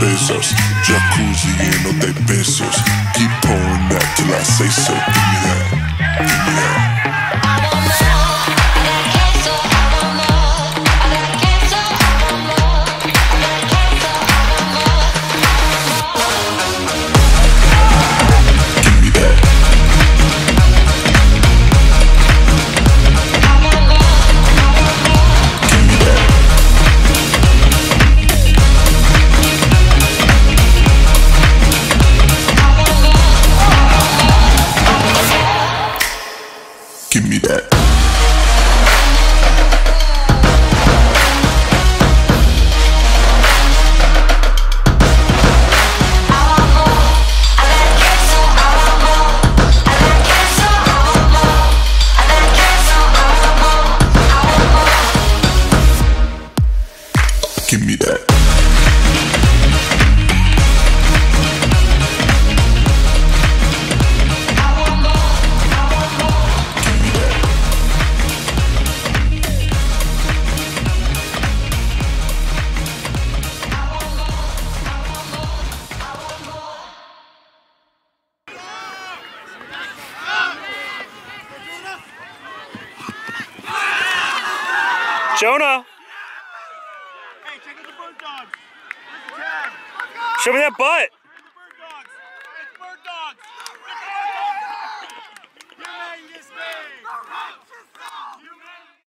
Bezos. Jacuzzi and no te besos. Keep pouring that till I say so. Give me that. Give me that. Give me that. Give me that. Jonah, Hey, check out the bird dogs. There's the tag. show me that butt.